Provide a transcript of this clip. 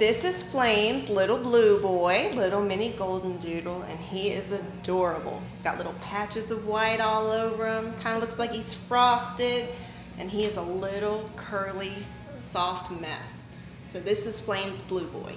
This is Flame's little blue boy, little mini golden doodle, and he is adorable. He's got little patches of white all over him, kind of looks like he's frosted, and he is a little curly, soft mess. So this is Flame's blue boy.